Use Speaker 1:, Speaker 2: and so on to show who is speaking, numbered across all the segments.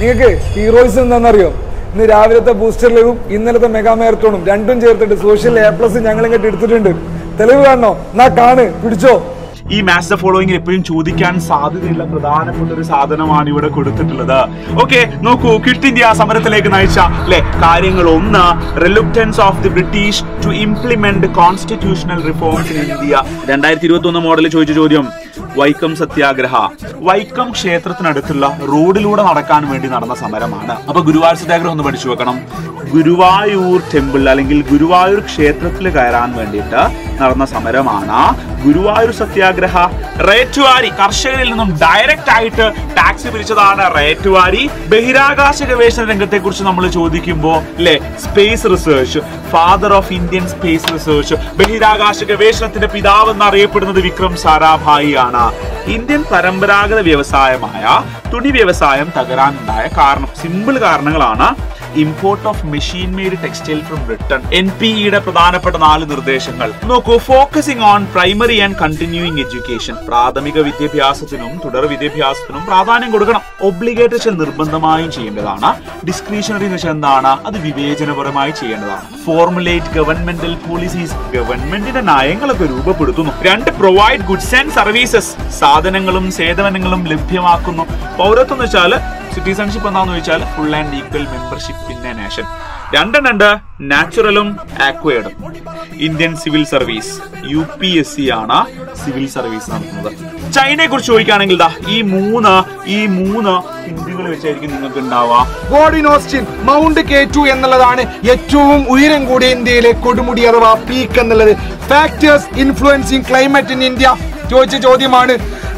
Speaker 1: നിങ്ങൾക്ക് ഹീറോയിസ് എന്താണെന്നറിയോ ഇന്ന് രാവിലത്തെ ബൂസ്റ്റർ ലൈവും ഇന്നലത്തെ മെഗാ മാരത്തോണും രണ്ടും ചേർത്തിട്ട് സോഷ്യൽ എ പ്ലസ് ഞങ്ങൾ ഇങ്ങോട്ട് എടുത്തിട്ടുണ്ട്. തെളിവ് കാണണോ? എന്നാ കാണ് പിടിച്ചോ.
Speaker 2: ഈ ദ ഫോളോയിങ് എപ്പോഴും ചോദിക്കാൻ സാധ്യതയുള്ള പ്രധാനപ്പെട്ട ഒരു സാധനമാണ് ഇവിടെ കൊടുത്തിട്ടുള്ളത്. ഓക്കെ നോക്കൂ ക്വിറ്റ് ഇന്ത്യ സമരത്തിലേക്ക് നയിച്ച അല്ലെ? കാര്യങ്ങൾ ഒന്ന് reluctance of the British to implement constitutional reforms in India രണ്ടായിരത്തി ഇരുപത്തി ഒന്ന് മോഡൽ ചോദിച്ച ചോദ്യം വൈക്കം സത്യാഗ്രഹ. വൈക്കം ക്ഷേത്രത്തിനടുത്തുള്ള റോഡിലൂടെ നടക്കാൻ വേണ്ടി നടന്ന സമരമാണ്. അപ്പൊ ഗുരുവായൂർ സത്യാഗ്രഹം ഒന്ന് പഠിച്ചു വെക്കണം. ഗുരുവായൂർ ടെമ്പിൾ അല്ലെങ്കിൽ ഗുരുവായൂർ ക്ഷേത്രത്തിൽ കയറാൻ വേണ്ടിയിട്ട് നടന്ന സമരമാണ്. ഗുരുവായൂർ സത്യാഗ്രഹ. റേറ്റുവാരി കർഷകരിൽ നിന്നും ഡയറക്റ്റ് ആയിട്ട് ടാക്സ് പിരിച്ചതാണ് റേറ്റുവാരി. ബഹിരാകാശ ഗവേഷണ രംഗത്തെ കുറിച്ച് നമ്മൾ ചോദിക്കുമ്പോൾ അല്ലെ space research father of Indian space research ബഹിരാകാശ ഗവേഷണത്തിന്റെ പിതാവ് എന്നറിയപ്പെടുന്നത് വിക്രം സാരാഭായി ആണ് ഇന്ത്യൻ പരമ്പരാഗത വ്യവസായമായ തുണി വ്യവസായം തകരാനുണ്ടായ കാരണം സിമ്പിൾ കാരണങ്ങളാണ് import of machine made textile from Britain N P ഇയുടെ പ്രധാനപ്പെട്ട നാല് നിർദ്ദേശങ്ങൾ. നോക്കൂ focusing on primary and continuing education പ്രാഥമിക വിദ്യാഭ്യാസത്തിനും തുടർ വിദ്യാഭ്യാസത്തിനും പ്രാധാന്യം കൊടുക്കണം. ഒബ്ലിഗേറ്റഡ് വെച്ചാൽ നിർബന്ധമായും ചെയ്യേണ്ടതാണ്. ഡിസ്ക്രിഷണറി എന്ന് വെച്ചാൽ എന്താണ്? അത് വിവേചനപരമായി ചെയ്യേണ്ടതാണ്. ഫോർമുലേറ്റ് ഗവൺമെന്റൽ പോളിസീസ് ഗവൺമെന്റിന്റെ നയങ്ങളൊക്കെ രൂപപ്പെടുത്തുന്നു. രണ്ട് പ്രൊവൈഡ് ഗുഡ്സ് ആൻഡ് സർവീസസ് സാധനങ്ങളും സേവനങ്ങളും ലഭ്യമാക്കുന്നു. പൗരത്വം എന്ന് വെച്ചാൽ സിറ്റിസൺഷിപ്പ് എന്താണെന്ന് ചോദിച്ചാൽ full and equal membership in a nation രണ്ടെണ്ണുണ്ട് നാച്ചുറലും ആക്വയർഡും Indian civil service U P S C ആണ് സിവിൽ സർവീസ് നടത്തുന്നത്. ചൈനയെ കുറിച്ച് ചോദിക്കുകയാണെങ്കിൽ ഈ മൂന്ന് ഈ മൂന്ന് ഹിന്ദികൾ വെച്ചായിരിക്കും നിങ്ങൾക്ക് ഉണ്ടാവുക.
Speaker 3: മൗണ്ട് കെ ടു എന്നുള്ളതാണ് ഏറ്റവും ഉയരം കൂടിയ ഇന്ത്യയിലെ കൊടുമുടി അഥവാ പീക്ക് എന്നുള്ളത്. Factors influencing climate in India ചോദിച്ച ചോദ്യമാണ്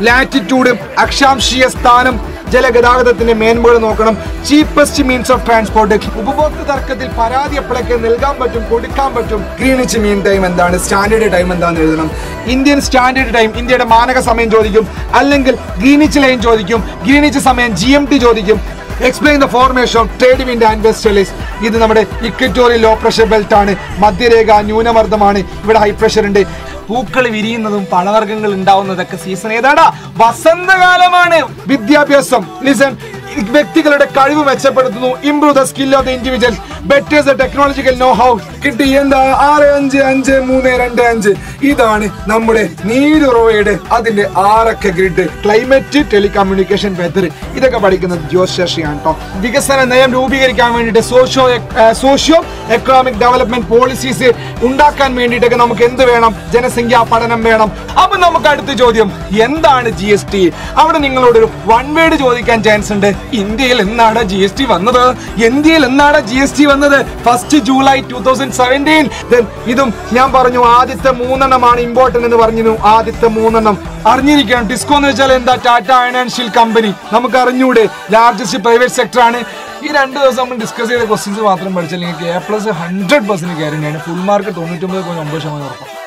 Speaker 3: ലാറ്റിറ്റ്യൂഡ് അക്ഷാംശീയ സ്ഥാനം ജലഗതാഗതത്തിന്റെ മേന്മകൾ നോക്കണം. ചീപ്പസ്റ്റ് മീൻസ് ഓഫ് ട്രാൻസ്പോർട്ട് ഉപഭോക്തൃ തർക്കത്തിൽ പരാതി എപ്പോഴൊക്കെ നൽകാൻ പറ്റും കൊടുക്കാൻ പറ്റും. ഗ്രീനിച്ച് മീൻ ടൈം എന്താണ്? സ്റ്റാൻഡേർഡ് ടൈം എന്താണെന്ന് എഴുതണം. ഇന്ത്യൻ സ്റ്റാൻഡേർഡ് ടൈം ഇന്ത്യയുടെ മാനക സമയം ചോദിക്കും. അല്ലെങ്കിൽ ഗ്രീനിച്ച് ലൈൻ ചോദിക്കും. ഗ്രീനിച്ച് സമയം ജി എം ടി ചോദിക്കും. Explain the formation of trade wind and westerlies ഇത് നമ്മുടെ ഇക്വറ്റോറിയൽ ലോ പ്രഷർ ബെൽറ്റ് ആണ്. മധ്യരേഖ ന്യൂനമർദ്ദമാണ്. ഇവിടെ ഹൈ പ്രഷർ ഉണ്ട്. പൂക്കൾ വിരിയുന്നതും പഴവർഗങ്ങൾ ഉണ്ടാവുന്നതൊക്കെ സീസൺ ഏതാണ് വസന്തകാലമാണ് വിദ്യാഭ്യാസം. ലിസൺ വ്യക്തികളുടെ കഴിവ് മെച്ചപ്പെടുത്തുന്നു. Improve the skill of the individual betters the technological know how കിട്ടി. എന്താ? ആറ് അഞ്ച് അഞ്ച് മൂന്ന് രണ്ട് അഞ്ച്. ഇതാണ് നമ്മുടെ നീരുറവയുടെ അതിന്റെ ആറൊക്കെ ഗ്രിഡ്. ക്ലൈമറ്റ് ടെലികമ്മ്യൂണിക്കേഷൻ വെതർ ഇതൊക്കെ പഠിക്കുന്നത് ജ്യോതിഷയാണ് കേട്ടോ വികസന നയം രൂപീകരിക്കാൻ വേണ്ടിയിട്ട് socio socio economic development policies ഉണ്ടാക്കാൻ വേണ്ടിയിട്ടൊക്കെ നമുക്ക് എന്ത് വേണം? ജനസംഖ്യാ പഠനം വേണം. അപ്പൊ നമുക്ക് അടുത്ത ചോദ്യം എന്താണ് ജി എസ് ടി അവിടെ നിങ്ങളോട് ഒരു വൺ വേർഡ് ചോദിക്കാൻ ചാൻസ് ഉണ്ട്. ഇന്ത്യയിൽ എന്നാണ് ജി എസ് ടി വന്നത്? ഇന്ത്യയിൽ എന്നാണ് ജി എസ് ടി വന്നത്? First July two thousand seventeen then ഇതും ഞാൻ പറഞ്ഞു ആദ്യത്തെ മൂന്നെണ്ണമാണ് ഇമ്പോർട്ടന്റ് എന്ന് പറഞ്ഞു ആദ്യത്തെ മൂന്നെണ്ണം അറിഞ്ഞിരിക്കണം. ഡിസ്കോ എന്ന് വെച്ചാൽ എന്താ? ടാറ്റ ഫൈനാൻഷ്യൽ കമ്പനി നമുക്ക് അറിഞ്ഞൂടെ? ലാർജസ്റ്റ് പ്രൈവറ്റ് സെക്ടറാണ് ഈ രണ്ട് ദിവസം നമ്മൾ ഡിസ്കസ് ചെയ്ത ക്വസ്റ്റ്യൻസ് മാത്രം പഠിച്ചാൽ നിങ്ങൾക്ക് എ പ്ലസ് ഹൺഡ്രഡ് പെർസെന്റ് ഗ്യാരണ്ടിയാണ് ഫുൾ മാർക്ക് തൊണ്ണൂറ്റൊമ്പത് പോയിന്റ് ഒമ്പത് ശതമാനം ഉറപ്പാണ്.